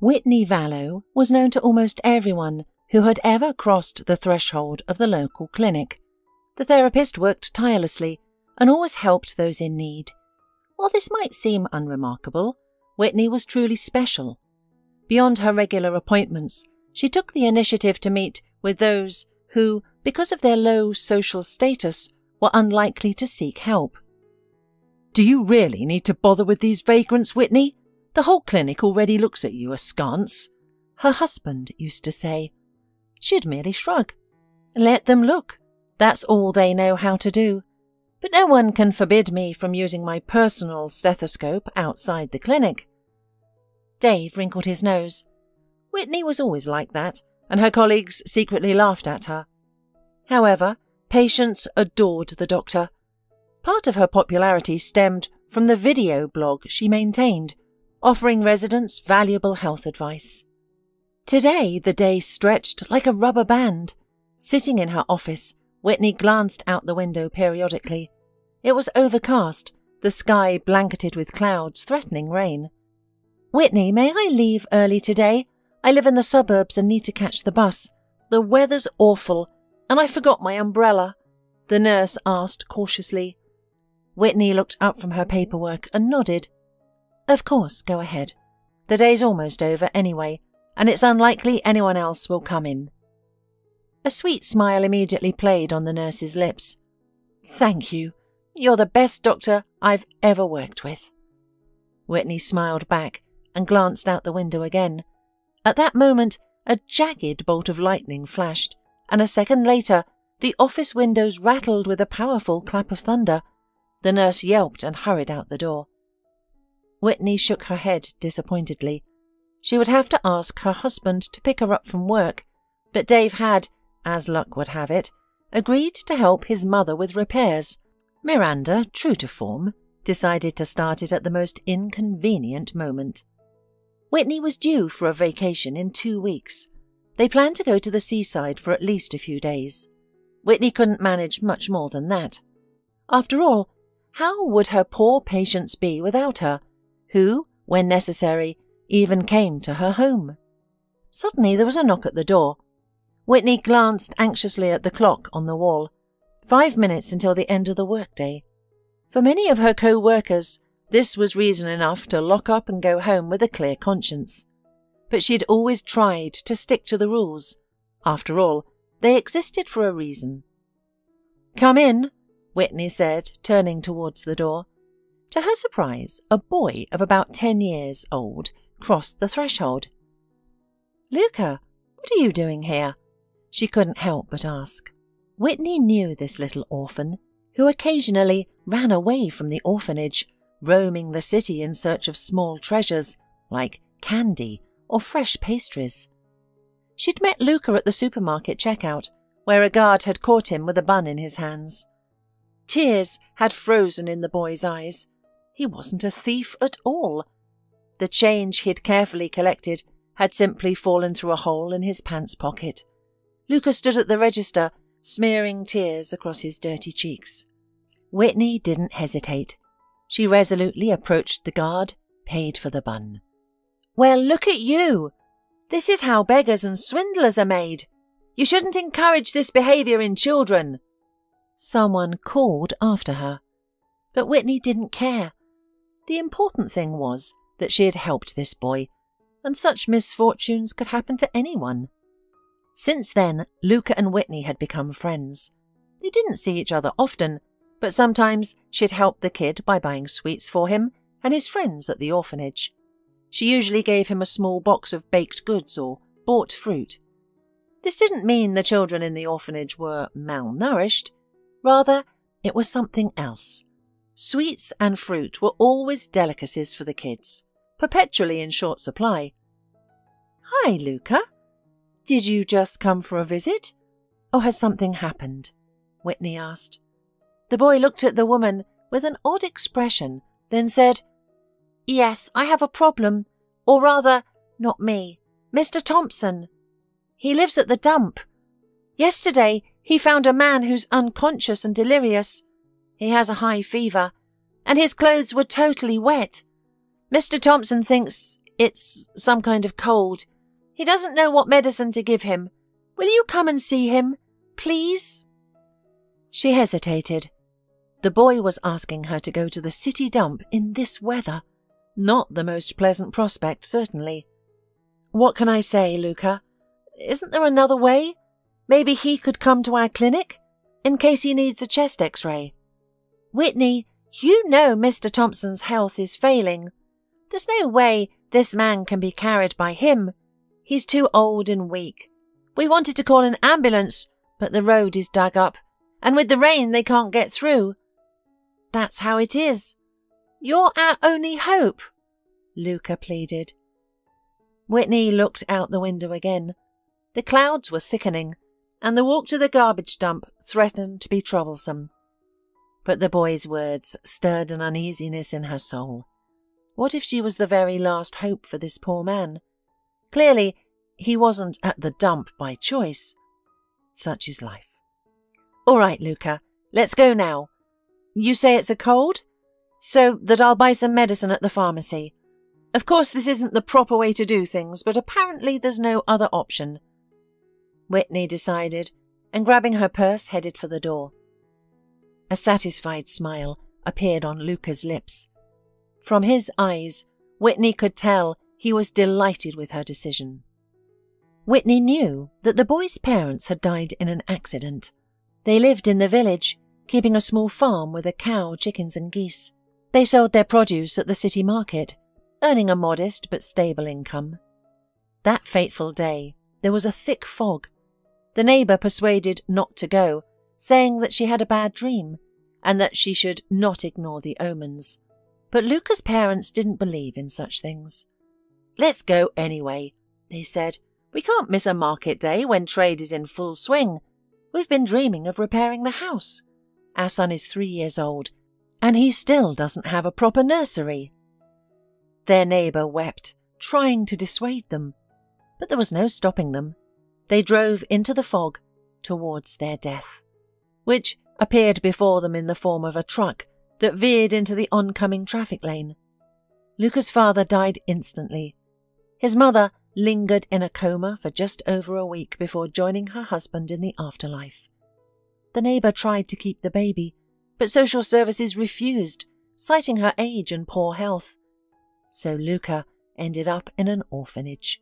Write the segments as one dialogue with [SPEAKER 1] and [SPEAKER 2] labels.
[SPEAKER 1] Whitney Vallo was known to almost everyone who had ever crossed the threshold of the local clinic. The therapist worked tirelessly and always helped those in need. While this might seem unremarkable, Whitney was truly special. Beyond her regular appointments, she took the initiative to meet with those who, because of their low social status, were unlikely to seek help.
[SPEAKER 2] Do you really need to bother with these vagrants, Whitney? The whole clinic already looks at you askance,
[SPEAKER 1] her husband used to say. She'd merely shrug. Let them look. That's all they know how to do. But no one can forbid me from using my personal stethoscope outside the clinic. Dave wrinkled his nose. Whitney was always like that, and her colleagues secretly laughed at her. However, patients adored the doctor. Part of her popularity stemmed from the video blog she maintained, offering residents valuable health advice. Today, the day stretched like a rubber band. Sitting in her office, Whitney glanced out the window periodically. It was overcast, the sky blanketed with clouds threatening rain. Whitney, may I leave early today? I live in the suburbs and need to catch the bus. The weather's awful, and I forgot my umbrella, the nurse asked cautiously. Whitney looked up from her paperwork and nodded. Of course, go ahead. The day's almost over anyway, and it's unlikely anyone else will come in. A sweet smile immediately played on the nurse's lips. Thank you. You're the best doctor I've ever worked with. Whitney smiled back and glanced out the window again. At that moment, a jagged bolt of lightning flashed, and a second later, the office windows rattled with a powerful clap of thunder. The nurse yelped and hurried out the door. Whitney shook her head disappointedly. She would have to ask her husband to pick her up from work, but Dave had, as luck would have it, agreed to help his mother with repairs. Miranda, true to form, decided to start it at the most inconvenient moment. Whitney was due for a vacation in two weeks. They planned to go to the seaside for at least a few days. Whitney couldn't manage much more than that. After all, how would her poor patients be without her, who, when necessary, even came to her home? Suddenly there was a knock at the door. Whitney glanced anxiously at the clock on the wall. Five minutes until the end of the workday. For many of her co-workers, this was reason enough to lock up and go home with a clear conscience. But she'd always tried to stick to the rules. After all, they existed for a reason. Come in, Whitney said, turning towards the door. To her surprise, a boy of about ten years old crossed the threshold. Luca, what are you doing here? She couldn't help but ask. Whitney knew this little orphan, who occasionally ran away from the orphanage, roaming the city in search of small treasures like candy or fresh pastries. She'd met Luca at the supermarket checkout, where a guard had caught him with a bun in his hands. Tears had frozen in the boy's eyes. He wasn't a thief at all. The change he'd carefully collected had simply fallen through a hole in his pants pocket. Luca stood at the register, smearing tears across his dirty cheeks. Whitney didn't hesitate. She resolutely approached the guard, paid for the bun. Well, look at you! This is how beggars and swindlers are made. You shouldn't encourage this behaviour in children. Someone called after her. But Whitney didn't care. The important thing was that she had helped this boy, and such misfortunes could happen to anyone. Since then, Luca and Whitney had become friends. They didn't see each other often, but sometimes she'd help the kid by buying sweets for him and his friends at the orphanage. She usually gave him a small box of baked goods or bought fruit. This didn't mean the children in the orphanage were malnourished. Rather, it was something else. Sweets and fruit were always delicacies for the kids, perpetually in short supply. Hi, Luca, did you just come for a visit? Or has something happened? Whitney asked. The boy looked at the woman with an odd expression, then said, Yes, I have a problem. Or rather, not me, Mr. Thompson. He lives at the dump. Yesterday, he found a man who's unconscious and delirious. He has a high fever, and his clothes were totally wet. Mr. Thompson thinks It's some kind of cold. He doesn't know what medicine to give him. Will you come and see him, please? She hesitated. The boy was asking her to go to the city dump in this weather. Not the most pleasant prospect, certainly. What can I say, Luca? Isn't there another way? Maybe he could come to our clinic, in case he needs a chest x ray. Whitney, you know Mr. Thompson's health is failing. There's no way this man can be carried by him. He's too old and weak. We wanted to call an ambulance, but the road is dug up, and with the rain they can't get through. That's how it is. You're our only hope, Luca pleaded. Whitney looked out the window again. The clouds were thickening, and the walk to the garbage dump threatened to be troublesome. But the boy's words stirred an uneasiness in her soul. What if she was the very last hope for this poor man? Clearly, he wasn't at the dump by choice. Such is life. All right, Luca, let's go now. You say it's a cold? So that I'll buy some medicine at the pharmacy. Of course, this isn't the proper way to do things, but apparently there's no other option. Whitney decided, and grabbing her purse, headed for the door. A satisfied smile appeared on Luca's lips. From his eyes, Whitney could tell he was delighted with her decision. Whitney knew that the boy's parents had died in an accident. They lived in the village, keeping a small farm with a cow, chickens, and geese. They sold their produce at the city market, earning a modest but stable income. That fateful day, there was a thick fog. The neighbour persuaded not to go, saying that she had a bad dream and that she should not ignore the omens. But Luca's parents didn't believe in such things. Let's go anyway, they said. We can't miss a market day when trade is in full swing. We've been dreaming of repairing the house. Our son is three years old, and he still doesn't have a proper nursery. Their neighbour wept, trying to dissuade them, but there was no stopping them. They drove into the fog towards their death, which appeared before them in the form of a truck that veered into the oncoming traffic lane. Luca's father died instantly. His mother lingered in a coma for just over a week before joining her husband in the afterlife. The neighbour tried to keep the baby, but social services refused, citing her age and poor health. So Luca ended up in an orphanage,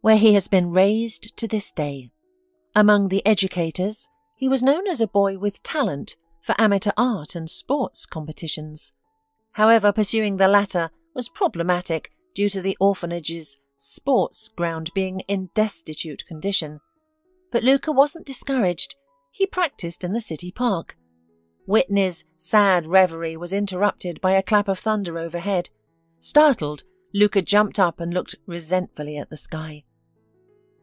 [SPEAKER 1] where he has been raised to this day. Among the educators, he was known as a boy with talent for amateur art and sports competitions. However, pursuing the latter was problematic due to the orphanage's sports ground being in destitute condition. But Luca wasn't discouraged. He practiced in the city park. Whitney's sad reverie was interrupted by a clap of thunder overhead. Startled, Luca jumped up and looked resentfully at the sky.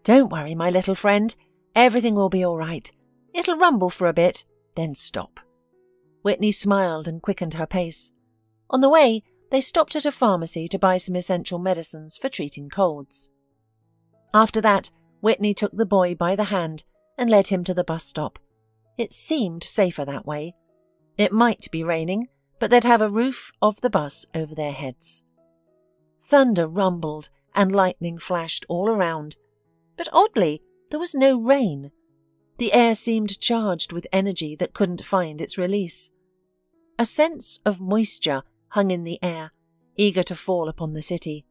[SPEAKER 1] Don't worry, my little friend. Everything will be all right. It'll rumble for a bit, then stop. Whitney smiled and quickened her pace. On the way, they stopped at a pharmacy to buy some essential medicines for treating colds. After that, Whitney took the boy by the hand and led him to the bus stop. It seemed safer that way. It might be raining, but they'd have a roof of the bus over their heads. Thunder rumbled and lightning flashed all around, but oddly, there was no rain. The air seemed charged with energy that couldn't find its release. A sense of moisture hung in the air, eager to fall upon the city.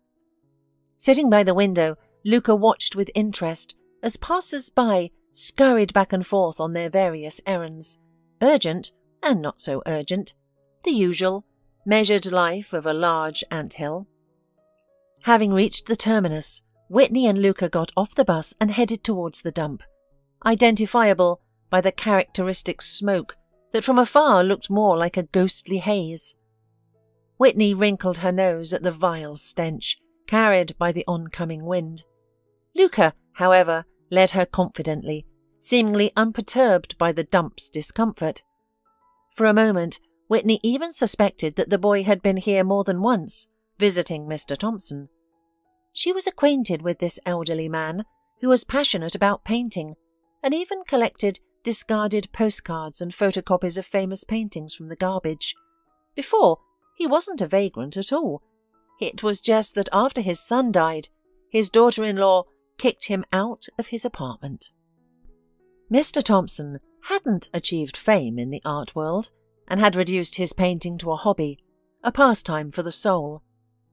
[SPEAKER 1] Sitting by the window, Luca watched with interest as passers by scurried back and forth on their various errands, urgent and not so urgent, the usual, measured life of a large ant hill. Having reached the terminus, Whitney and Luca got off the bus and headed towards the dump, identifiable by the characteristic smoke that from afar looked more like a ghostly haze. Whitney wrinkled her nose at the vile stench carried by the oncoming wind. Luca, however, led her confidently, seemingly unperturbed by the dump's discomfort. For a moment, Whitney even suspected that the boy had been here more than once, visiting Mr. Thompson. She was acquainted with this elderly man, who was passionate about painting, and even collected discarded postcards and photocopies of famous paintings from the garbage. Before, he wasn't a vagrant at all. It was just that after his son died, his daughter in law kicked him out of his apartment. Mr. Thompson hadn't achieved fame in the art world and had reduced his painting to a hobby, a pastime for the soul.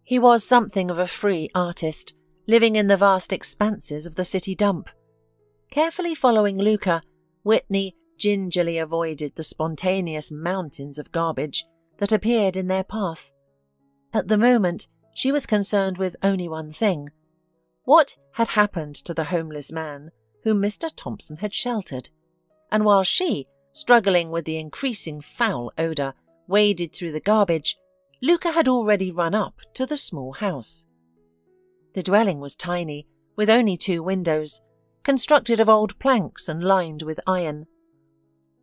[SPEAKER 1] He was something of a free artist, living in the vast expanses of the city dump. Carefully following Luca, Whitney gingerly avoided the spontaneous mountains of garbage that appeared in their path. At the moment, she was concerned with only one thing what had happened to the homeless man whom Mr. Thompson had sheltered? And while she, struggling with the increasing foul odour, waded through the garbage, Luca had already run up to the small house. The dwelling was tiny, with only two windows, constructed of old planks and lined with iron.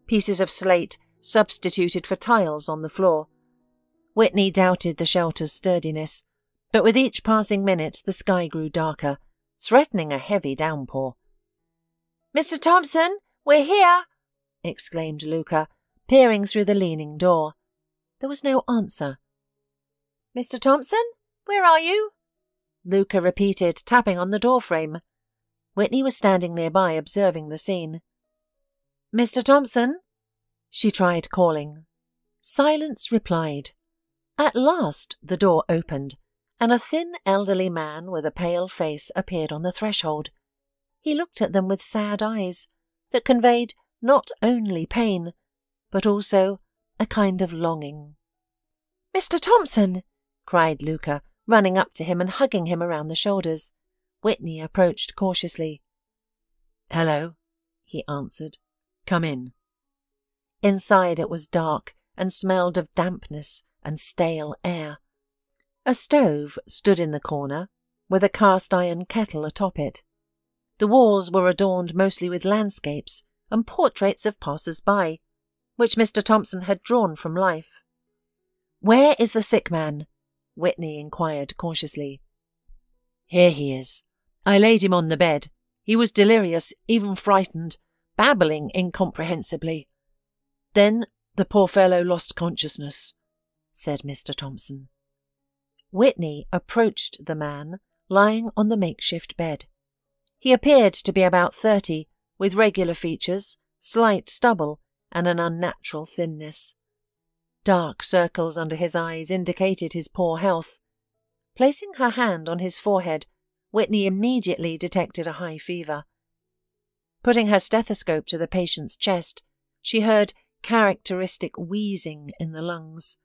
[SPEAKER 1] Pieces of slate substituted for tiles on the floor. Whitney doubted the shelter's sturdiness, but with each passing minute the sky grew darker, threatening a heavy downpour. Mr. Thompson, we're here! exclaimed Luca, peering through the leaning door. There was no answer. Mr. Thompson, where are you? Luca repeated, tapping on the doorframe. Whitney was standing nearby, observing the scene. Mr. Thompson? She tried calling. Silence replied. At last the door opened, and a thin elderly man with a pale face appeared on the threshold. He looked at them with sad eyes that conveyed not only pain, but also a kind of longing. Mr. Thompson! cried Luca, running up to him and hugging him around the shoulders. Whitney approached cautiously.
[SPEAKER 2] Hello, he answered. Come in.
[SPEAKER 1] Inside it was dark and smelled of dampness and stale air. A stove stood in the corner, with a cast iron kettle atop it. The walls were adorned mostly with landscapes and portraits of passers by, which Mr. Thompson had drawn from life. Where is the sick man? Whitney inquired cautiously.
[SPEAKER 2] Here he is. I laid him on the bed. He was delirious, even frightened, babbling incomprehensibly. Then the poor fellow lost consciousness, said Mr. Thompson.
[SPEAKER 1] Whitney approached the man lying on the makeshift bed. He appeared to be about thirty, with regular features, slight stubble, and an unnatural thinness. Dark circles under his eyes indicated his poor health. Placing her hand on his forehead, Whitney immediately detected a high fever. Putting her stethoscope to the patient's chest, she heard characteristic wheezing in the lungs.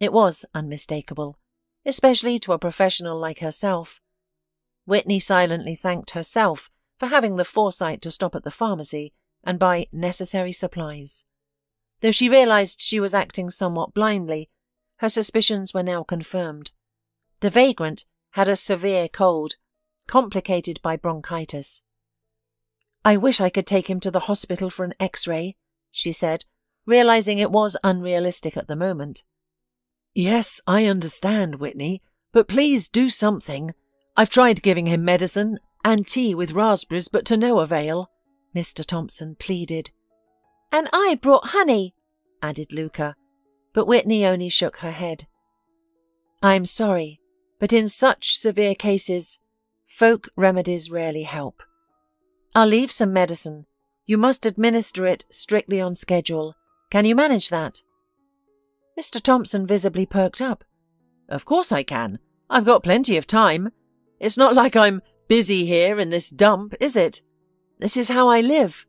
[SPEAKER 1] It was unmistakable especially to a professional like herself. Whitney silently thanked herself for having the foresight to stop at the pharmacy and buy necessary supplies. Though she realized she was acting somewhat blindly, her suspicions were now confirmed. The vagrant had a severe cold, complicated by bronchitis. I wish I could take him to the hospital for an x ray, she said, realizing it was unrealistic at the moment.
[SPEAKER 2] Yes, I understand, Whitney, but please do something. I've tried giving him medicine and tea with raspberries, but to no avail, Mr. Thompson pleaded.
[SPEAKER 1] And I brought honey, added Luca, but Whitney only shook her head. I'm sorry, but in such severe cases, folk remedies rarely help. I'll leave some medicine. You must administer it strictly on schedule. Can you manage that? Mr. Thompson visibly perked up.
[SPEAKER 2] Of course I can. I've got plenty of time. It's not like I'm busy here in this dump, is it? This is how I live.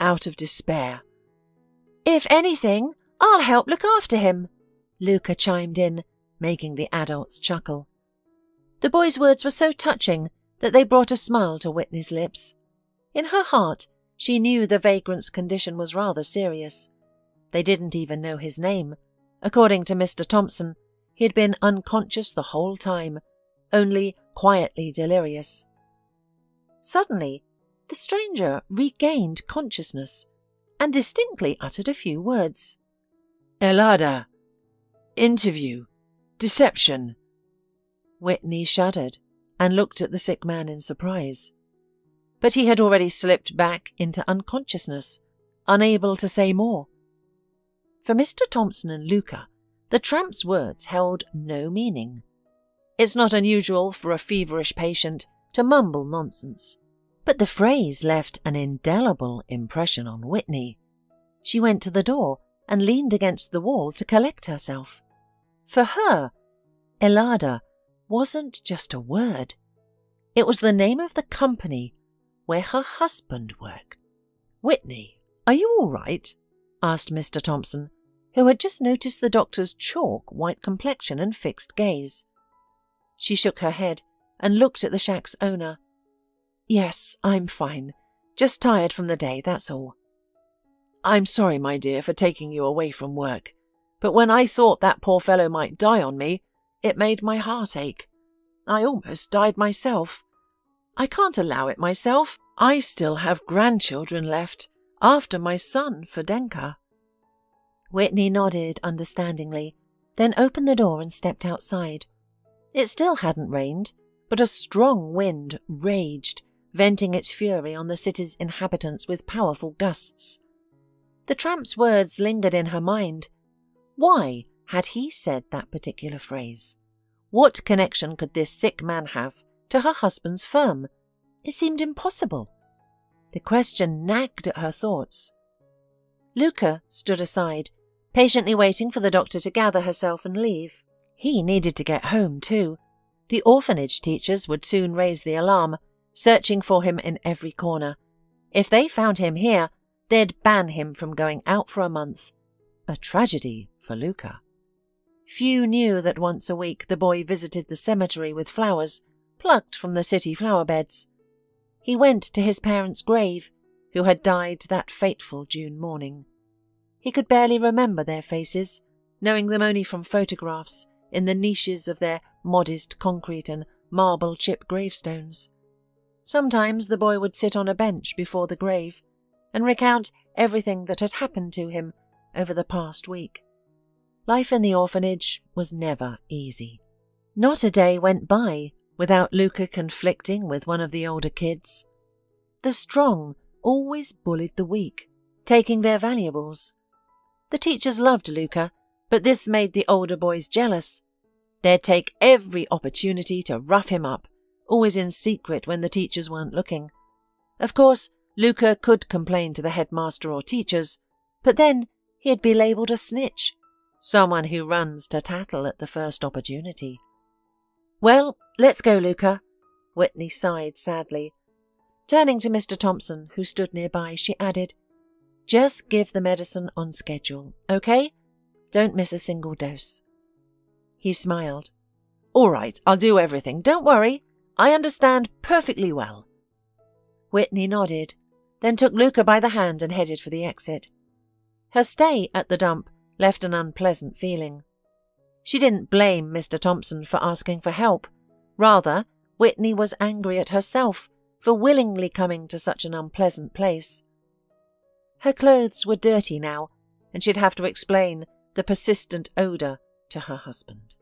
[SPEAKER 2] Out of despair.
[SPEAKER 1] If anything, I'll help look after him, Luca chimed in, making the adults chuckle. The boy's words were so touching that they brought a smile to Whitney's lips. In her heart, she knew the vagrant's condition was rather serious. They didn't even know his name, According to Mr. Thompson, he had been unconscious the whole time, only quietly delirious. Suddenly, the stranger regained consciousness and distinctly uttered a few words.
[SPEAKER 2] Elada. Interview. Deception.
[SPEAKER 1] Whitney shuddered and looked at the sick man in surprise. But he had already slipped back into unconsciousness, unable to say more. For Mr. Thompson and Luca, the tramp's words held no meaning.
[SPEAKER 2] It's not unusual for a feverish patient to mumble nonsense.
[SPEAKER 1] But the phrase left an indelible impression on Whitney. She went to the door and leaned against the wall to collect herself. For her, Elada wasn't just a word. It was the name of the company where her husband worked.
[SPEAKER 2] Whitney, are you all right? asked Mr. Thompson, who had just noticed the doctor's chalk white complexion and fixed gaze. She shook her head and looked at the shack's owner. Yes, I'm fine. Just tired from the day, that's all. I'm sorry, my dear, for taking you away from work, but when I thought that poor fellow might die on me, it made my heart ache. I almost died myself. I can't allow it myself. I still have grandchildren left, after my son, Fedenka.
[SPEAKER 1] Whitney nodded understandingly, then opened the door and stepped outside. It still hadn't rained, but a strong wind raged, venting its fury on the city's inhabitants with powerful gusts. The tramp's words lingered in her mind. Why had he said that particular phrase? What connection could this sick man have to her husband's firm? It seemed impossible. The question nagged at her thoughts. Luca stood aside, patiently waiting for the doctor to gather herself and leave. He needed to get home, too. The orphanage teachers would soon raise the alarm, searching for him in every corner. If they found him here, they'd ban him from going out for a month. A tragedy for Luca. Few knew that once a week the boy visited the cemetery with flowers, plucked from the city flower beds. He went to his parents' grave, who had died that fateful June morning. He could barely remember their faces, knowing them only from photographs in the niches of their modest concrete and marble chip gravestones. Sometimes the boy would sit on a bench before the grave and recount everything that had happened to him over the past week. Life in the orphanage was never easy. Not a day went by without Luca conflicting with one of the older kids. The strong always bullied the weak, taking their valuables. The teachers loved Luca, but this made the older boys jealous. They'd take every opportunity to rough him up, always in secret when the teachers weren't looking. Of course, Luca could complain to the headmaster or teachers, but then he'd be labelled a snitch, someone who runs to tattle at the first opportunity. Well, let's go, Luca, Whitney sighed sadly. Turning to Mr. Thompson, who stood nearby, she added, Just give the medicine on schedule, okay? Don't miss a single dose. He smiled. All right, I'll do everything. Don't worry. I understand perfectly well. Whitney nodded, then took Luca by the hand and headed for the exit. Her stay at the dump left an unpleasant feeling. She didn't blame Mr. Thompson for asking for help. Rather, Whitney was angry at herself for willingly coming to such an unpleasant place. Her clothes were dirty now, and she'd have to explain the persistent odour to her husband.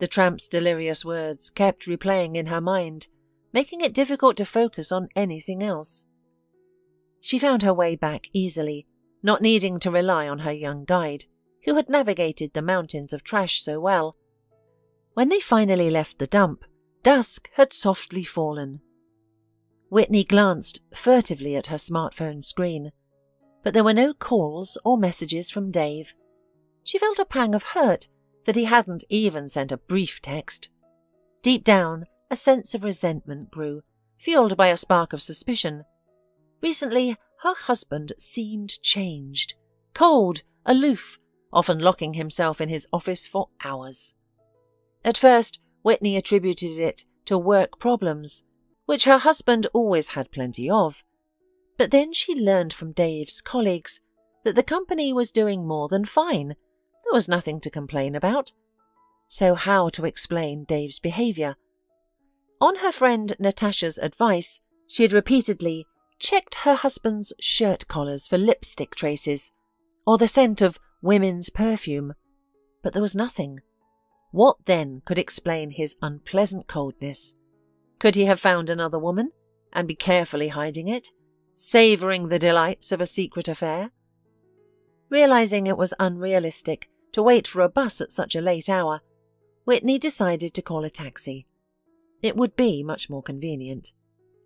[SPEAKER 1] The tramp's delirious words kept replaying in her mind, making it difficult to focus on anything else. She found her way back easily, not needing to rely on her young guide, who had navigated the mountains of trash so well. When they finally left the dump, dusk had softly fallen. Whitney glanced furtively at her smartphone screen, but there were no calls or messages from Dave. She felt a pang of hurt that he hadn't even sent a brief text. Deep down, a sense of resentment grew, fueled by a spark of suspicion. Recently, her husband seemed changed, cold, aloof, often locking himself in his office for hours. At first, Whitney attributed it to work problems, which her husband always had plenty of. But then she learned from Dave's colleagues that the company was doing more than fine there was nothing to complain about. So, how to explain Dave's behaviour? On her friend Natasha's advice, she had repeatedly checked her husband's shirt collars for lipstick traces or the scent of women's perfume, but there was nothing. What then could explain his unpleasant coldness? Could he have found another woman and be carefully hiding it, savouring the delights of a secret affair? Realizing it was unrealistic to wait for a bus at such a late hour,
[SPEAKER 2] Whitney decided to call a taxi. It would be much more convenient.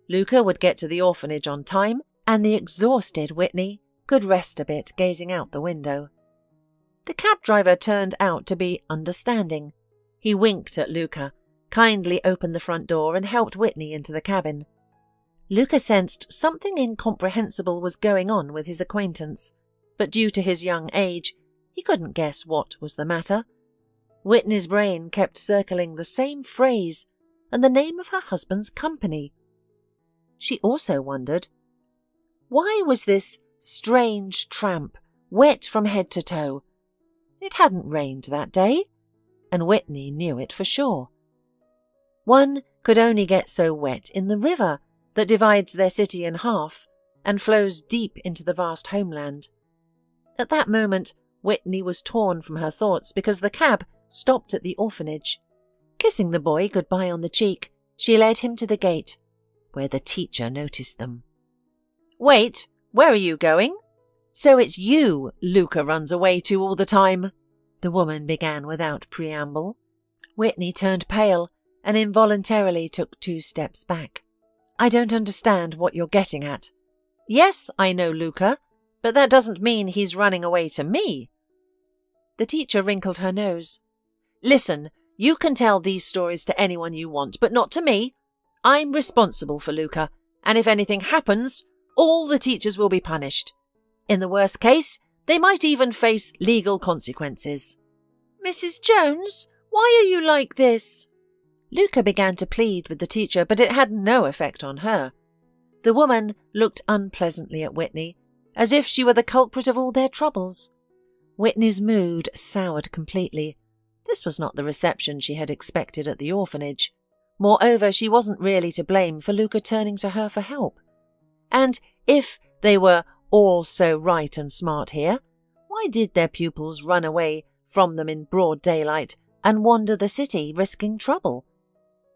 [SPEAKER 2] Luca would get to the orphanage on time, and the exhausted Whitney could rest a bit gazing out the window. The cab driver turned out to be understanding. He winked at Luca, kindly opened the front door, and helped Whitney into the cabin. Luca sensed something incomprehensible was going on with his acquaintance, but due to his young age, he couldn't guess what was the matter. Whitney's brain kept circling the same phrase and the name of her husband's company. She also wondered why was this strange tramp wet from head to toe? It hadn't rained that day, and Whitney knew it for sure. One could only get so wet in the river that divides their city in half and flows deep into the vast homeland. At that moment, Whitney was torn from her thoughts because the cab stopped at the orphanage. Kissing the boy goodbye on the cheek, she led him to the gate, where the teacher noticed them. Wait, where are you going? So it's you Luca runs away to all the time, the woman began without preamble. Whitney turned pale and involuntarily took two steps back. I don't understand what you're getting at. Yes, I know Luca, but that doesn't mean he's running away to me. The teacher wrinkled her nose. Listen, you can tell these stories to anyone you want, but not to me. I'm responsible for Luca, and if anything happens, all the teachers will be punished. In the worst case, they might even face legal consequences. Mrs. Jones, why are you like this? Luca began to plead with the teacher, but it had no effect on her. The woman looked unpleasantly at Whitney, as if she were the culprit of all their troubles. Whitney's mood soured completely. This was not the reception she had expected at the orphanage. Moreover, she wasn't really to blame for Luca turning to her for help. And if they were all so right and smart here, why did their pupils run away from them in broad daylight and wander the city risking trouble?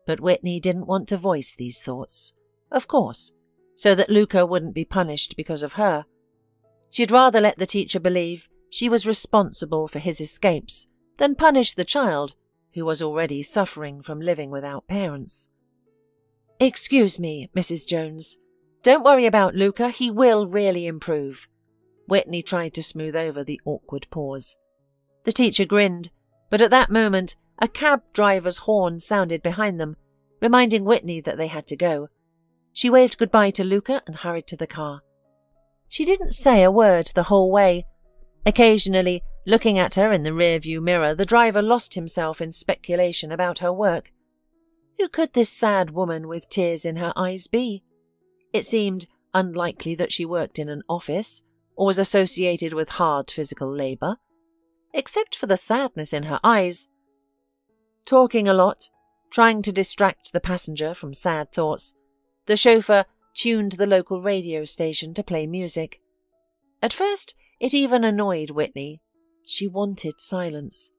[SPEAKER 2] But Whitney didn't want to voice these thoughts, of course, so that Luca wouldn't be punished because of her. She'd rather let the teacher believe she was responsible for his escapes than punish the child who was already suffering from living without parents. Excuse me, Mrs. Jones. Don't worry about Luca, he will really improve. Whitney tried to smooth over the awkward pause. The teacher grinned, but at that moment a cab driver's horn sounded behind them, reminding Whitney that they had to go. She waved goodbye to Luca and hurried to the car. She didn't say a word the whole way. Occasionally, looking at her in the rear-view mirror, the driver lost himself in speculation about her work. Who could this sad woman with tears in her eyes be? It seemed unlikely that she worked in an office or was associated with hard physical labour. Except for the sadness in her eyes, Talking a lot, trying to distract the passenger from sad thoughts, the chauffeur tuned the local radio station to play music. At first, it even annoyed Whitney. She wanted silence.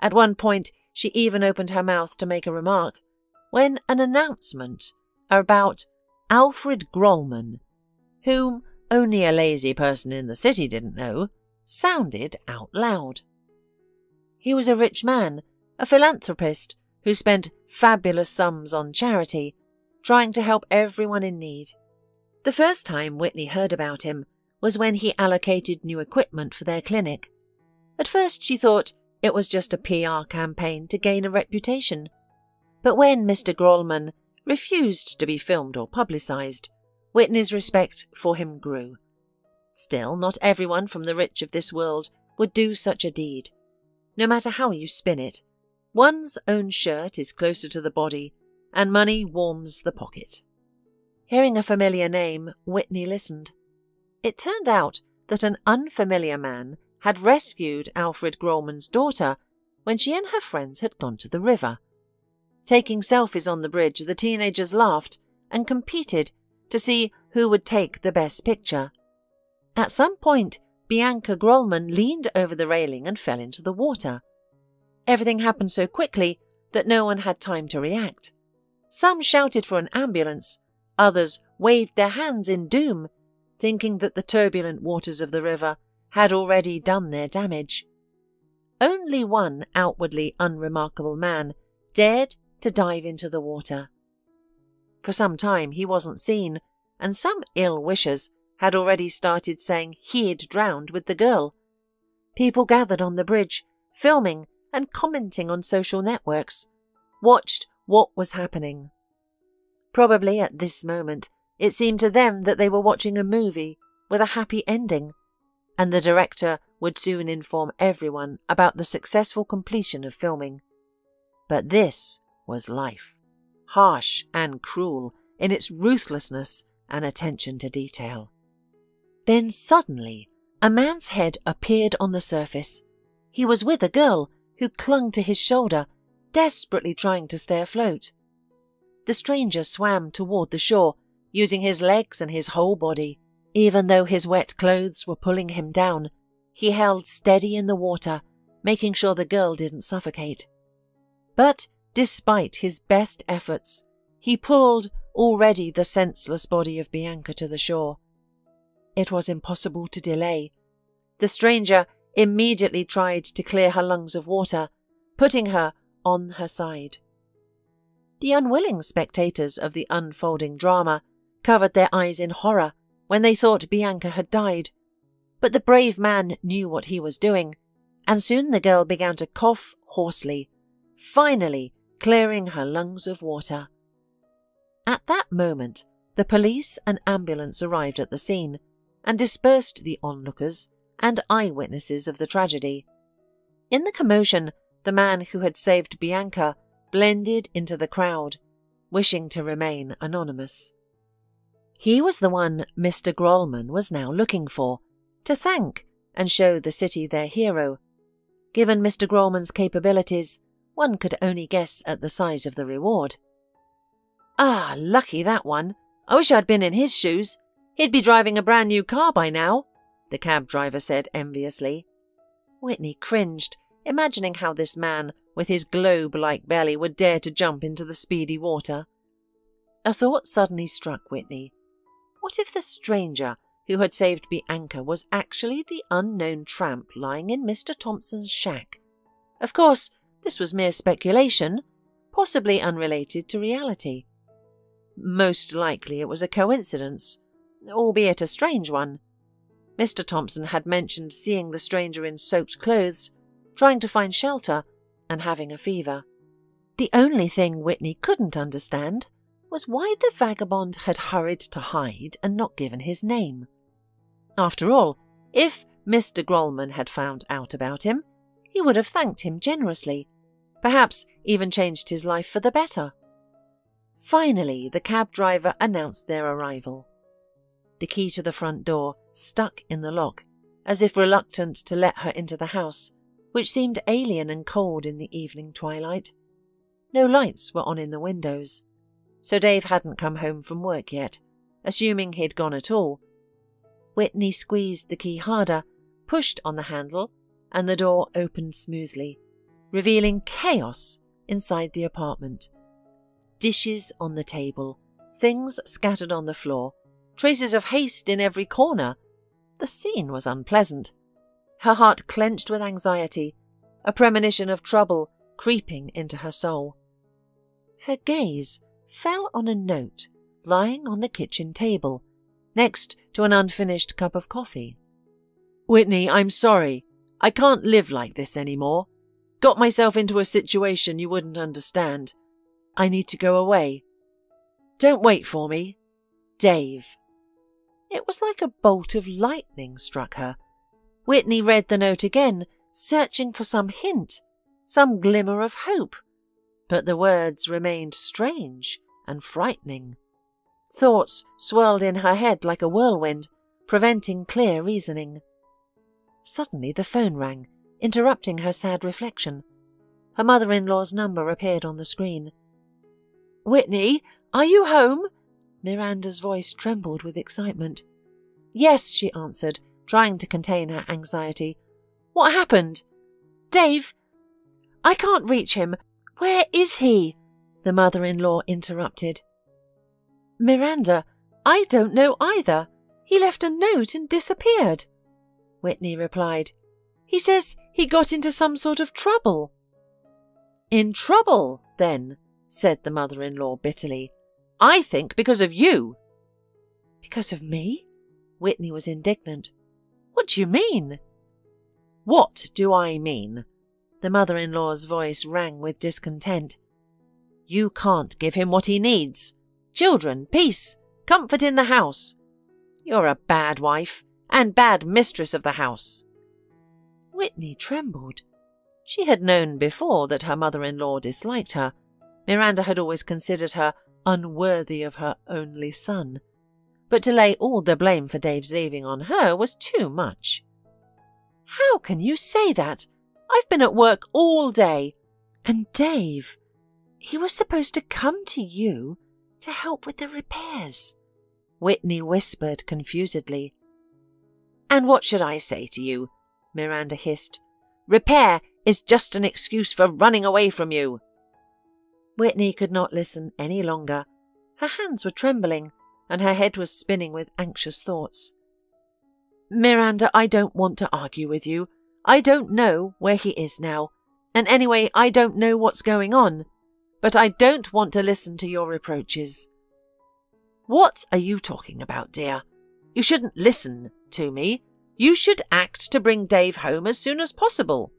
[SPEAKER 2] At one point, she even opened her mouth to make a remark when an announcement about Alfred Grollman, whom only a lazy person in the city didn't know, sounded out loud. He was a rich man a philanthropist who spent fabulous sums on charity, trying to help everyone in need. The first time Whitney heard about him was when he allocated new equipment for their clinic. At first, she thought it was just a PR campaign to gain a reputation. But when Mr. Grollman refused to be filmed or publicised, Whitney's respect for him grew. Still, not everyone from the rich of this world would do such a deed. No matter how you spin it, One's own shirt is closer to the body, and money warms the pocket. Hearing a familiar name, Whitney listened. It turned out that an unfamiliar man had rescued Alfred Grollman's daughter when she and her friends had gone to the river. Taking selfies on the bridge, the teenagers laughed and competed to see who would take the best picture. At some point, Bianca Grollman leaned over the railing and fell into the water. Everything happened so quickly that no one had time to react. Some shouted for an ambulance, others waved their hands in doom, thinking that the turbulent waters of the river had already done their damage. only one outwardly unremarkable man dared to dive into the water. For some time he wasn't seen, and some ill wishers had already started saying he'd drowned with the girl. People gathered on the bridge, filming and commenting on social networks, watched what was happening. Probably at this moment, it seemed to them that they were watching a movie with a happy ending, and the director would soon inform everyone about the successful completion of filming. But this was life, harsh and cruel in its ruthlessness and attention to detail. Then suddenly, a man's head appeared on the surface. He was with a girl who clung to his shoulder, desperately trying to stay afloat. The stranger swam toward the shore, using his legs and his whole body. Even though his wet clothes were pulling him down, he held steady in the water, making sure the girl didn't suffocate. But despite his best efforts, he pulled already the senseless body of Bianca to the shore. It was impossible to delay. The stranger immediately tried to clear her lungs of water, putting her on her side. The unwilling spectators of the unfolding drama covered their eyes in horror when they thought Bianca had died. But the brave man knew what he was doing, and soon the girl began to cough hoarsely, finally clearing her lungs of water. At that moment, the police and ambulance arrived at the scene and dispersed the onlookers and eyewitnesses of the tragedy. In the commotion, the man who had saved Bianca blended into the crowd, wishing to remain anonymous. He was the one Mr. Grollman was now looking for, to thank and show the city their hero. Given Mr. Grollman's capabilities, one could only guess at the size of the reward. Ah, lucky that one. I wish I'd been in his shoes. He'd be driving a brand new car by now, the cab driver said enviously. Whitney cringed, imagining how this man with his globe like belly would dare to jump into the speedy water. A thought suddenly struck Whitney. What if the stranger who had saved Bianca was actually the unknown tramp lying in Mr. Thompson's shack? Of course, this was mere speculation, possibly unrelated to reality. Most likely it was a coincidence, albeit a strange one. Mr. Thompson had mentioned seeing the stranger in soaked clothes, trying to find shelter, and having a fever. The only thing Whitney couldn't understand was why the vagabond had hurried to hide and not given his name. After all, if Mr. Grollman had found out about him, he would have thanked him generously, perhaps even changed his life for the better. Finally, the cab driver announced their arrival. The key to the front door stuck in the lock, as if reluctant to let her into the house, which seemed alien and cold in the evening twilight. No lights were on in the windows, so Dave hadn't come home from work yet, assuming he'd gone at all. Whitney squeezed the key harder, pushed on the handle, and the door opened smoothly, revealing chaos inside the apartment. Dishes on the table, things scattered on the floor, traces of haste in every corner. The scene was unpleasant. Her heart clenched with anxiety, a premonition of trouble creeping into her soul. Her gaze fell on a note lying on the kitchen table, next to an unfinished cup of coffee. Whitney, I'm sorry. I can't live like this anymore. Got myself into a situation you wouldn't understand. I need to go away. Don't wait for me. Dave. It was like a bolt of lightning struck her. Whitney read the note again, searching for some hint, some glimmer of hope. But the words remained strange and frightening. Thoughts swirled in her head like a whirlwind, preventing clear reasoning. Suddenly the phone rang, interrupting her sad reflection. Her mother in law's number appeared on the screen. Whitney, are you home? Miranda's voice trembled with excitement. Yes, she answered, trying to contain her anxiety. What happened? Dave, I can't reach him. Where is he? The mother in law interrupted. Miranda, I don't know either. He left a note and disappeared. Whitney replied. He says he got into some sort of trouble. In trouble, then, said the mother in law bitterly. I think because of you.
[SPEAKER 1] Because of me? Whitney was indignant. What do you mean?
[SPEAKER 2] What do I mean? The mother in law's voice rang with discontent. You can't give him what he needs. Children, peace, comfort in the house. You're a bad wife and bad mistress of the house.
[SPEAKER 1] Whitney trembled.
[SPEAKER 2] She had known before that her mother in law disliked her. Miranda had always considered her unworthy of her only son. But to lay all the blame for Dave's leaving on her was too much.
[SPEAKER 1] How can you say that? I've been at work all day. And Dave, he was supposed to come to you to help with the repairs.
[SPEAKER 2] Whitney whispered confusedly. And what should I say to you? Miranda hissed. Repair is just an excuse for running away from you. Whitney could not listen any longer. Her hands were trembling, and her head was spinning with anxious thoughts. Miranda, I don't want to argue with you. I don't know where he is now, and anyway, I don't know what's going on. But I don't want to listen to your reproaches. What are you talking about, dear? You shouldn't listen to me. You should act to bring Dave home as soon as possible.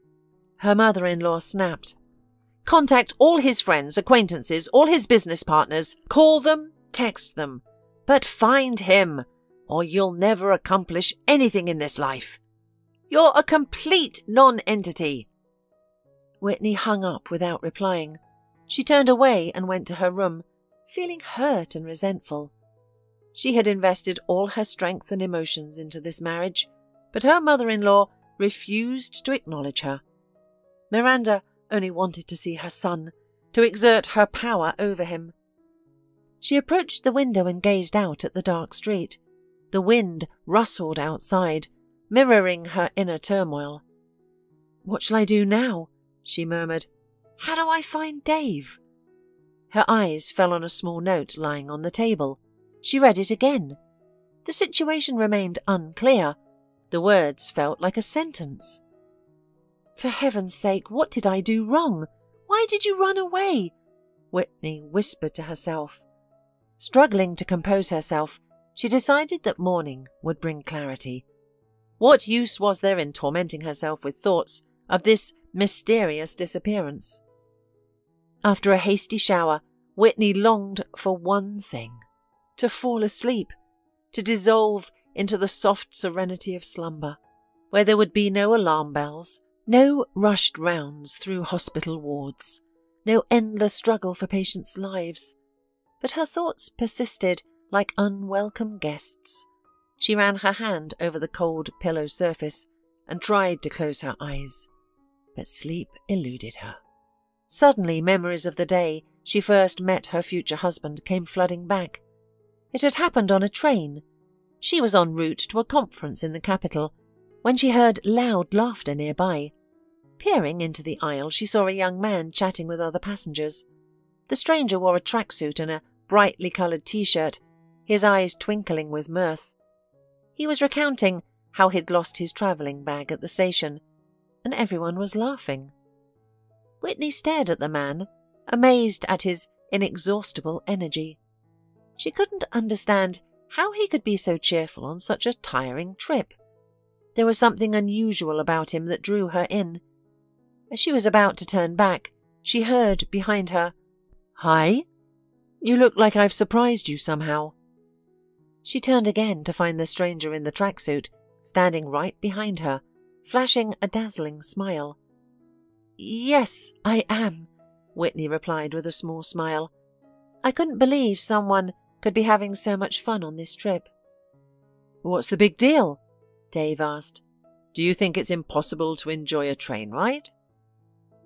[SPEAKER 2] Her mother in law snapped. Contact all his friends, acquaintances, all his business partners. Call them, text them. But find him, or you'll never accomplish anything in this life. You're a complete non-entity. Whitney hung up without replying. She turned away and went to her room, feeling hurt and resentful. She had invested all her strength and emotions into this marriage, but her mother in law refused to acknowledge her. Miranda only wanted to see her son, to exert her power over him. She approached the window and gazed out at the dark street. The wind rustled outside, mirroring her inner turmoil. What shall I do now? she murmured. How do I find Dave? Her eyes fell on a small note lying on the table. She read it again. The situation remained unclear. The words felt like a sentence. For heaven's sake, what did I do wrong? Why did you run away? Whitney whispered to herself. Struggling to compose herself, she decided that morning would bring clarity. What use was there in tormenting herself with thoughts of this mysterious disappearance? After a hasty shower, Whitney longed for one thing to fall asleep, to dissolve into the soft serenity of slumber, where there would be no alarm bells, no rushed rounds through hospital wards, no endless struggle for patients' lives. But her thoughts persisted like unwelcome guests. She ran her hand over the cold pillow surface and tried to close her eyes, but sleep eluded her. Suddenly, memories of the day she first met her future husband came flooding back. It had happened on a train. She was en route to a conference in the capital when she heard loud laughter nearby. Peering into the aisle, she saw a young man chatting with other passengers. The stranger wore a tracksuit and a brightly coloured t shirt, his eyes twinkling with mirth. He was recounting how he'd lost his travelling bag at the station, and everyone was laughing. Whitney stared at the man, amazed at his inexhaustible energy. She couldn't understand how he could be so cheerful on such a tiring trip. There was something unusual about him that drew her in. As she was about to turn back, she heard behind her, Hi? You look like I've surprised you somehow. She turned again to find the stranger in the tracksuit standing right behind her, flashing a dazzling smile. Yes, I am, Whitney replied with a small smile. I couldn't believe someone could be having so much fun on this trip. What's the big deal? Dave asked. Do you think it's impossible to enjoy a train ride?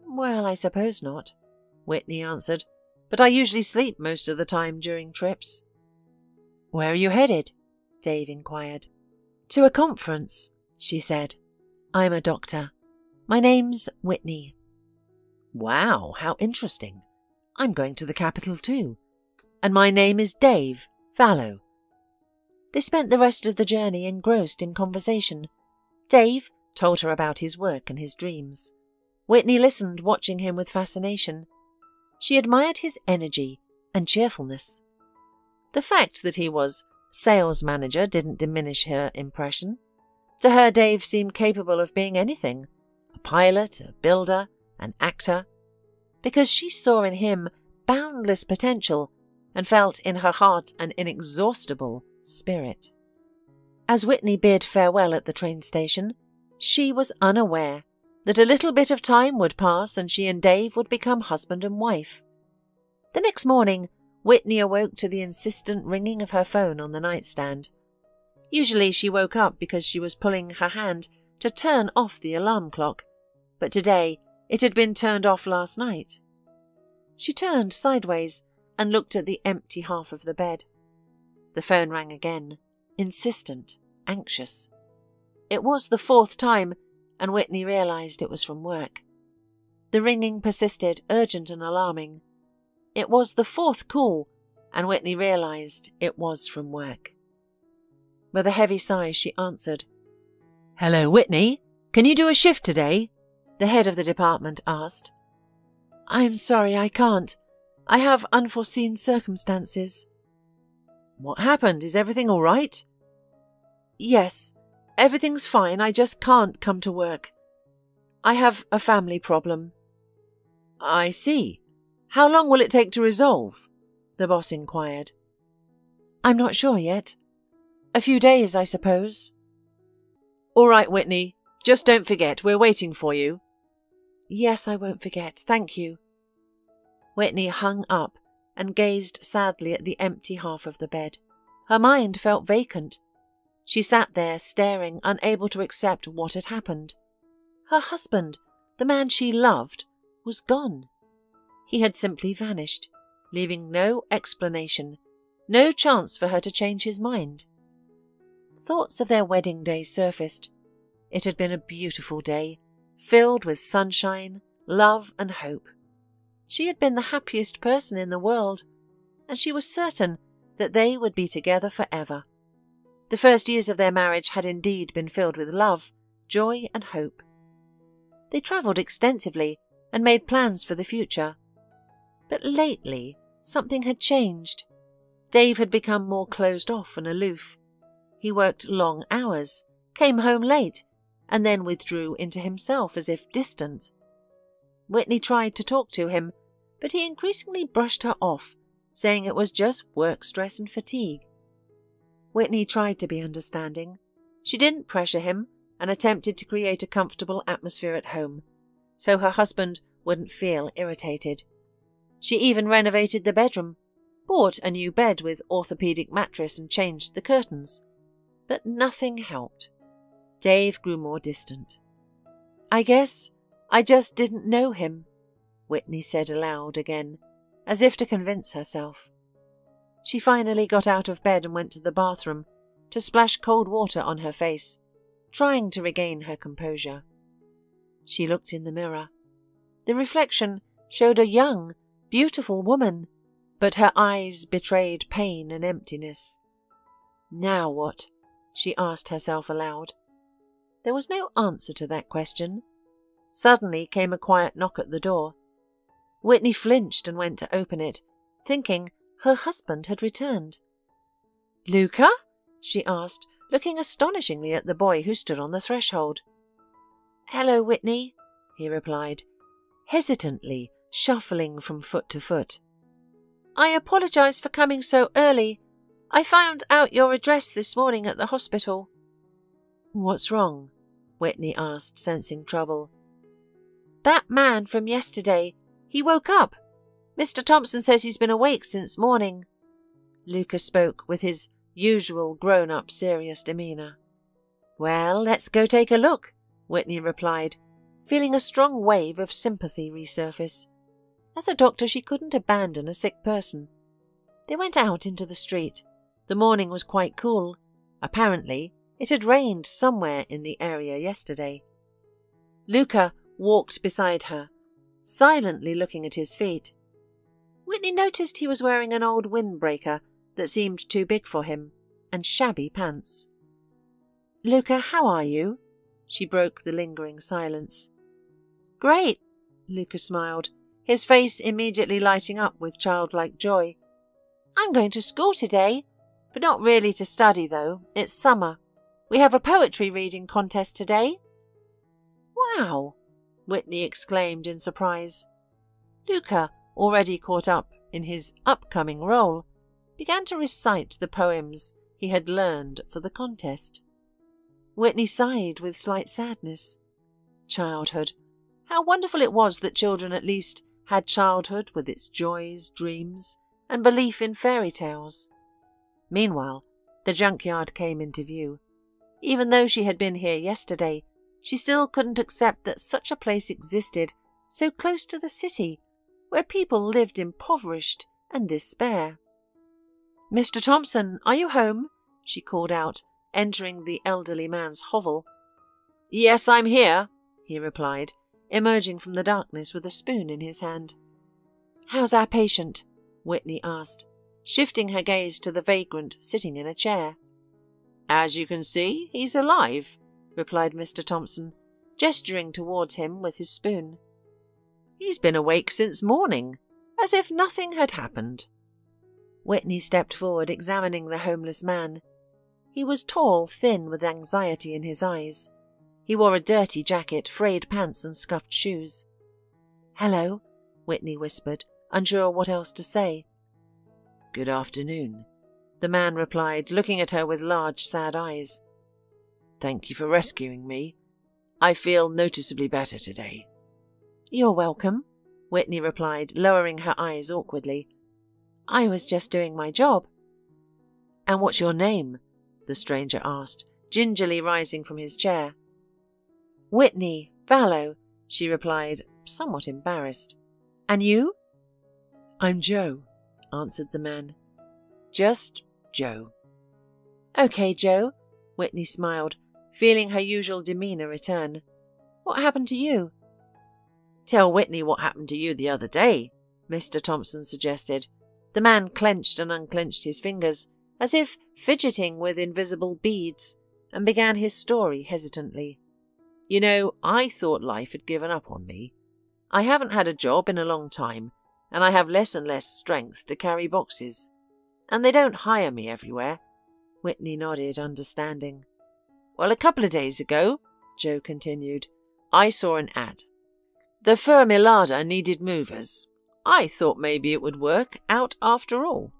[SPEAKER 2] Well, I suppose not, Whitney answered, but I usually sleep most of the time during trips. Where are you headed? Dave inquired. To a conference, she said. I'm a doctor. My name's Whitney. Wow, how interesting. I'm going to the capital too. And my name is Dave Vallo. They spent the rest of the journey engrossed in conversation. Dave told her about his work and his dreams. Whitney listened, watching him with fascination. She admired his energy and cheerfulness. The fact that he was sales manager didn't diminish her impression. To her, Dave seemed capable of being anything a pilot, a builder, an actor, because she saw in him boundless potential and felt in her heart an inexhaustible spirit. As Whitney bid farewell at the train station, she was unaware that a little bit of time would pass and she and Dave would become husband and wife. The next morning, Whitney awoke to the insistent ringing of her phone on the nightstand. Usually she woke up because she was pulling her hand to turn off the alarm clock, but today it had been turned off last night. She turned sideways and looked at the empty half of the bed. The phone rang again, insistent, anxious. It was the fourth time, and Whitney realized it was from work. The ringing persisted, urgent and alarming. It was the fourth call, and Whitney realized it was from work. With a heavy sigh, she answered. Hello, Whitney. Can you do a shift today? The head of the department asked. I'm sorry, I can't. I have unforeseen circumstances. What happened? Is everything all right? Yes, everything's fine. I just can't come to work. I have a family problem. I see. How long will it take to resolve? the boss inquired. I'm not sure yet. A few days, I suppose. All right, Whitney. Just don't forget, we're waiting for you. Yes, I won't forget. Thank you. Whitney hung up and gazed sadly at the empty half of the bed. Her mind felt vacant. She sat there, staring, unable to accept what had happened. Her husband, the man she loved, was gone. He had simply vanished, leaving no explanation, no chance for her to change his mind. Thoughts of their wedding day surfaced. It had been a beautiful day, filled with sunshine, love, and hope. She had been the happiest person in the world, and she was certain that they would be together forever. The first years of their marriage had indeed been filled with love, joy, and hope. They travelled extensively and made plans for the future. But lately, something had changed. Dave had become more closed off and aloof. He worked long hours, came home late, and then withdrew into himself as if distant. Whitney tried to talk to him, but he increasingly brushed her off, saying it was just work stress and fatigue. Whitney tried to be understanding. She didn't pressure him and attempted to create a comfortable atmosphere at home, so her husband wouldn't feel irritated. She even renovated the bedroom, bought a new bed with orthopedic mattress and changed the curtains. But nothing helped. Dave grew more distant. I guess I just didn't know him, Whitney said aloud again, as if to convince herself. She finally got out of bed and went to the bathroom to splash cold water on her face, trying to regain her composure. She looked in the mirror. The reflection showed a young, beautiful woman, but her eyes betrayed pain and emptiness. Now what? she asked herself aloud. There was no answer to that question. Suddenly came a quiet knock at the door. Whitney flinched and went to open it, thinking her husband had returned. Luca? she asked, looking astonishingly at the boy who stood on the threshold. Hello, Whitney, he replied, hesitantly shuffling from foot to foot. I apologize for coming so early. I found out your address this morning at the hospital. What's wrong? Whitney asked, sensing trouble. That man from yesterday. He woke up. Mr. Thompson says he's been awake since morning. Lucas spoke with his usual grown up serious demeanour. Well, let's go take a look, Whitney replied, feeling a strong wave of sympathy resurface. As a doctor, she couldn't abandon a sick person. They went out into the street. The morning was quite cool. Apparently, it had rained somewhere in the area yesterday. Luca walked beside her, silently looking at his feet. Whitney noticed he was wearing an old windbreaker that seemed too big for him, and shabby pants. Luca, how are you? She broke the lingering silence. Great, Luca smiled, his face immediately lighting up with childlike joy. I'm going to school today, but not really to study, though. It's summer. We have a poetry reading contest today. Wow, Whitney exclaimed in surprise. Luca, already caught up in his upcoming role, began to recite the poems he had learned for the contest. Whitney sighed with slight sadness. Childhood. How wonderful it was that children at least had childhood with its joys, dreams, and belief in fairy tales. Meanwhile, the junkyard came into view. Even though she had been here yesterday, she still couldn't accept that such a place existed so close to the city, where people lived impoverished and despair. Mr. Thompson, are you home? she called out, entering the elderly man's hovel. Yes, I'm here, he replied, emerging from the darkness with a spoon in his hand. How's our patient? Whitney asked, shifting her gaze to the vagrant sitting in a chair. As you can see, he's alive, replied Mr. Thompson, gesturing towards him with his spoon. He's been awake since morning, as if nothing had happened. Whitney stepped forward, examining the homeless man. He was tall, thin, with anxiety in his eyes. He wore a dirty jacket, frayed pants, and scuffed shoes. Hello, Whitney whispered, unsure what else to say. Good afternoon, the man replied, looking at her with large, sad eyes. Thank you for rescuing me. I feel noticeably better today. You're welcome, Whitney replied, lowering her eyes awkwardly. I was just doing my job. And what's your name? the stranger asked, gingerly rising from his chair. Whitney, Vallo, she replied, somewhat embarrassed. And you? I'm Joe, answered the man. Just Joe. Okay, Joe, Whitney smiled, feeling her usual demeanour return. What happened to you? Tell Whitney what happened to you the other day, Mr. Thompson suggested. The man clenched and unclenched his fingers, as if fidgeting with invisible beads, and began his story hesitantly. You know, I thought life had given up on me. I haven't had a job in a long time, and I have less and less strength to carry boxes. And they don't hire me everywhere. Whitney nodded, understanding. Well, a couple of days ago, Joe continued, I saw an ad. The firm Ilada needed movers. I thought maybe it would work out after all.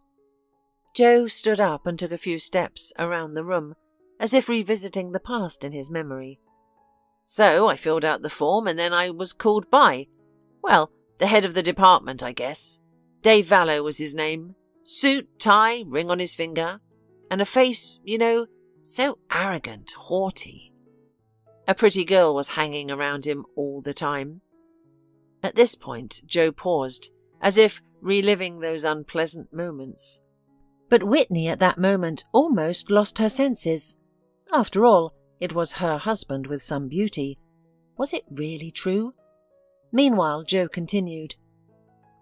[SPEAKER 2] Joe stood up and took a few steps around the room, as if revisiting the past in his memory. So I filled out the form and then I was called by. Well, the head of the department, I guess. Dave Vallo was his name. Suit, tie, ring on his finger, and a face, you know, so arrogant, haughty. A pretty girl was hanging around him all the time. At this point, Joe paused, as if reliving those unpleasant moments. But Whitney at that moment almost lost her senses. After all, it was her husband with some beauty. Was it really true? Meanwhile, Joe continued.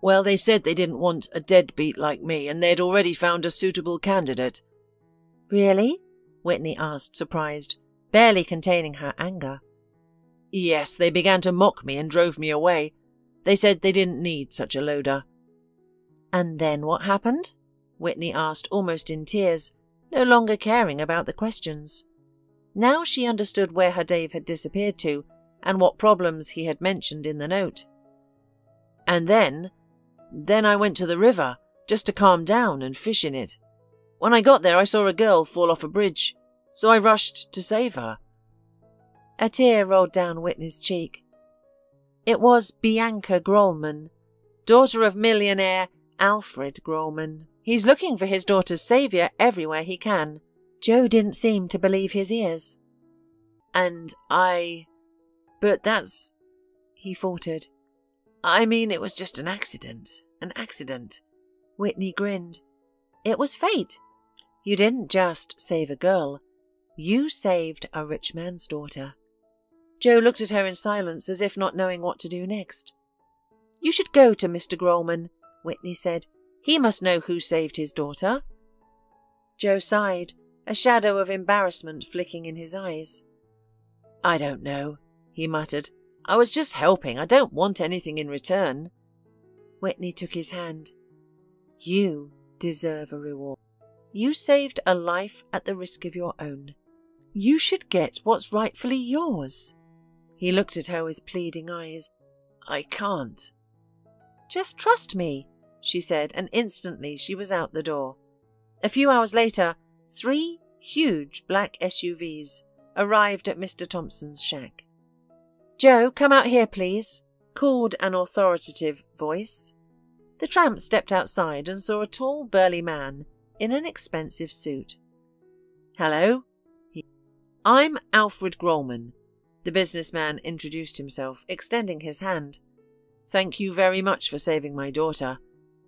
[SPEAKER 2] Well, they said they didn't want a deadbeat like me, and they'd already found a suitable candidate. Really? Whitney asked, surprised, barely containing her anger. Yes, they began to mock me and drove me away. They said they didn't need such a loader. And then what happened? Whitney asked, almost in tears, no longer caring about the questions. Now she understood where her Dave had disappeared to and what problems he had mentioned in the note. And then, then I went to the river just to calm down and fish in it. When I got there, I saw a girl fall off a bridge, so I rushed to save her. A tear rolled down Whitney's cheek. It was Bianca Grollman, daughter of millionaire Alfred Grollman. He's looking for his daughter's saviour everywhere he can. Joe didn't seem to believe his ears. And I. But that's. He faltered. I mean, it was just an accident. An accident. Whitney grinned. It was fate. You didn't just save a girl, you saved a rich man's daughter. Joe looked at her in silence as if not knowing what to do next. You should go to Mr. Grollman, Whitney said. He must know who saved his daughter. Joe sighed a shadow of embarrassment flicking in his eyes. I don't know, he muttered. I was just helping. I don't want anything in return.
[SPEAKER 1] Whitney took his hand. You deserve a reward. You saved a life at the risk of your own. You should get what's rightfully yours. He looked at her with pleading eyes.
[SPEAKER 2] I can't.
[SPEAKER 1] Just trust me, she said, and instantly she was out the door. A few hours later, three huge black SUVs arrived at Mr. Thompson's shack. Joe, come out here, please, called an authoritative voice. The tramp stepped outside and saw a tall, burly man in an expensive suit.
[SPEAKER 2] Hello? He- I'm Alfred Grollman. The businessman introduced himself, extending his hand. Thank you very much for saving my daughter,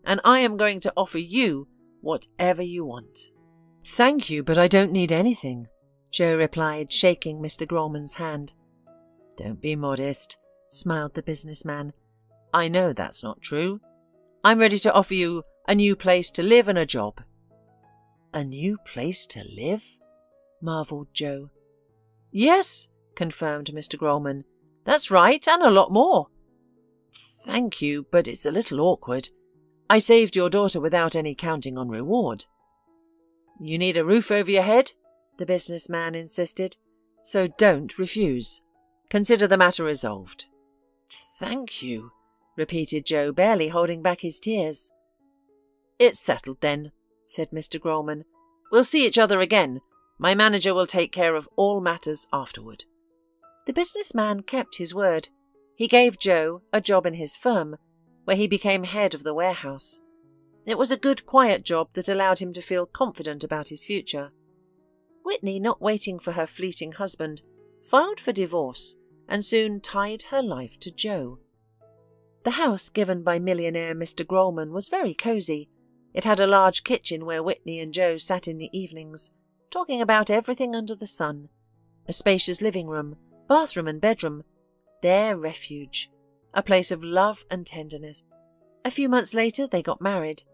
[SPEAKER 2] and I am going to offer you whatever you want.
[SPEAKER 1] Thank you, but I don't need anything, Joe replied, shaking Mr. Grollman's hand.
[SPEAKER 2] Don't be modest, smiled the businessman. I know that's not true. I'm ready to offer you a new place to live and a job.
[SPEAKER 1] A new place to live? marvelled Joe.
[SPEAKER 2] Yes, confirmed Mr. Grollman. That's right, and a lot more. Thank you, but it's a little awkward. I saved your daughter without any counting on reward. You need a roof over your head? The businessman insisted. So don't refuse. Consider the matter resolved.
[SPEAKER 1] Thank you, repeated Joe, barely holding back his tears.
[SPEAKER 2] It's settled then, said Mr. Grollman. We'll see each other again. My manager will take care of all matters afterward.
[SPEAKER 1] The businessman kept his word. He gave Joe a job in his firm, where he became head of the warehouse. It was a good, quiet job that allowed him to feel confident about his future. Whitney, not waiting for her fleeting husband, filed for divorce and soon tied her life to Joe. The house given by millionaire Mr. Grollman was very cosy. It had a large kitchen where Whitney and Joe sat in the evenings, talking about everything under the sun, a spacious living room, bathroom, and bedroom, their refuge, a place of love and tenderness. A few months later, they got married.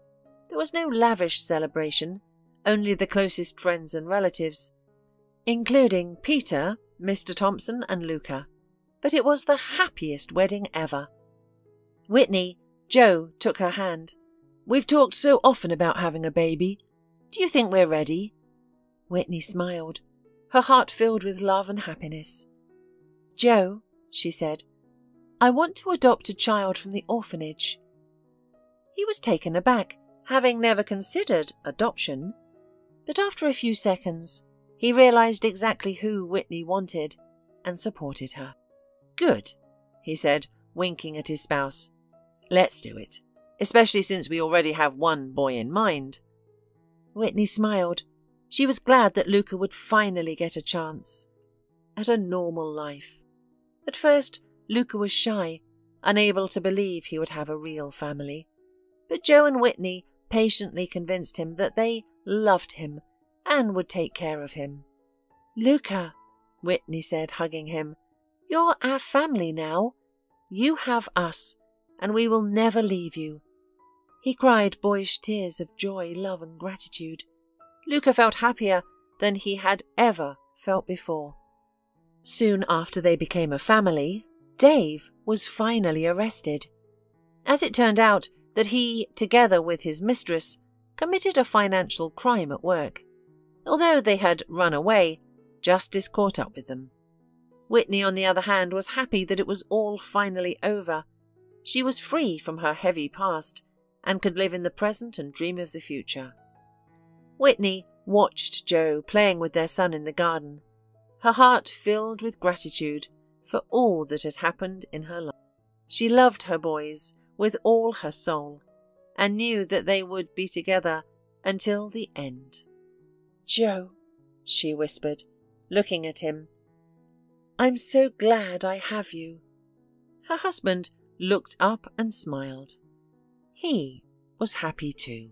[SPEAKER 1] There was no lavish celebration, only the closest friends and relatives, including Peter, Mr. Thompson, and Luca. But it was the happiest wedding ever. Whitney, Joe took her hand. We've talked so often about having a baby. Do you think we're ready? Whitney smiled, her heart filled with love and happiness. Joe, she said, I want to adopt a child from the orphanage. He was taken aback, having never considered adoption. But after a few seconds, he realized exactly who Whitney wanted and supported her.
[SPEAKER 2] Good, he said, winking at his spouse. Let's do it, especially since we already have one boy in mind.
[SPEAKER 1] Whitney smiled. She was glad that Luca would finally get a chance at a normal life. At first, Luca was shy, unable to believe he would have a real family. But Joe and Whitney patiently convinced him that they loved him and would take care of him. Luca, Whitney said, hugging him, you're our family now. You have us, and we will never leave you. He cried boyish tears of joy, love, and gratitude. Luca felt happier than he had ever felt before. Soon after they became a family, Dave was finally arrested. As it turned out that he, together with his mistress, committed a financial crime at work. Although they had run away, justice caught up with them. Whitney, on the other hand, was happy that it was all finally over. She was free from her heavy past and could live in the present and dream of the future. Whitney watched Joe playing with their son in the garden her heart filled with gratitude for all that had happened in her life. She loved her boys with all her soul and knew that they would be together until the end. Joe, she whispered, looking at him, I'm so glad I have you. Her husband looked up and smiled. He was happy too.